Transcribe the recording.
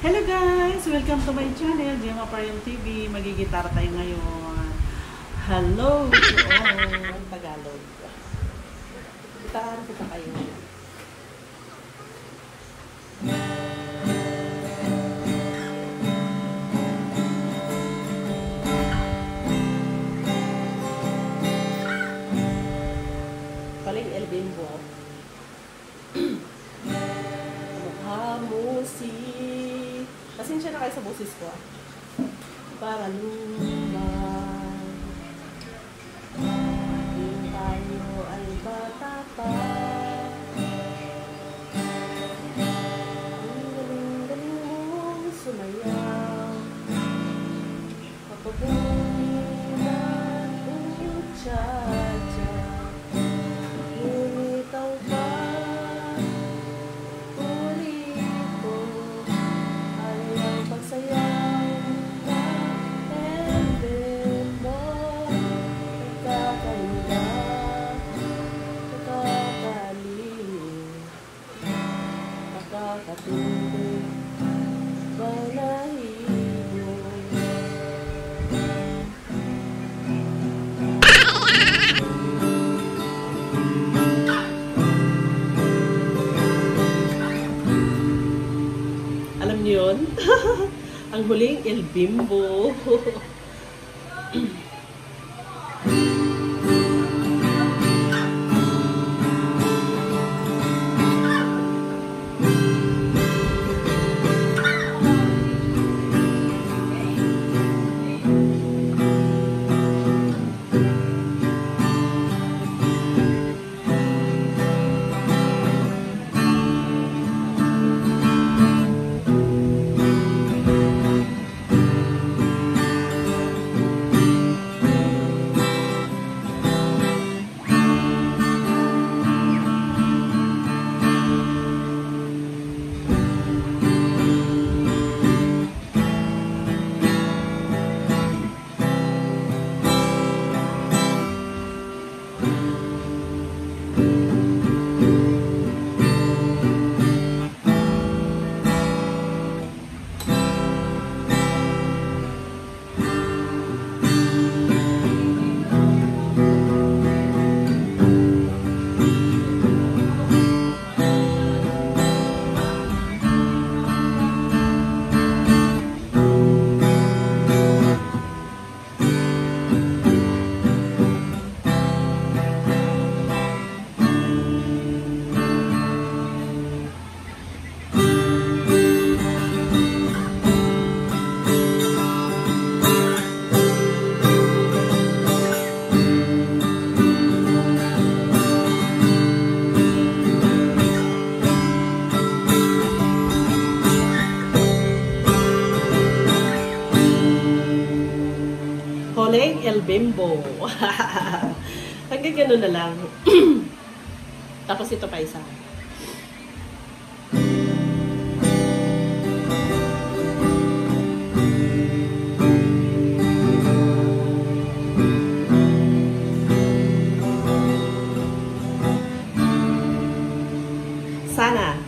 Hello guys! Welcome to my channel, Gemma Parium TV. Magigitar tayo ngayon. Hello to. Tagalog. Gitaran kita kayo. Pasensya na kayo sa boses ko ah. Para lumang Yung tayo ay bata pa. Ang galing-galing sumayaw Kapabungi na cha-cha Alam niyo yun? Ang huling El Bimbo. Huling El Bimbo. Hanggang ganun na lang. Tapos ito pa isa. Sana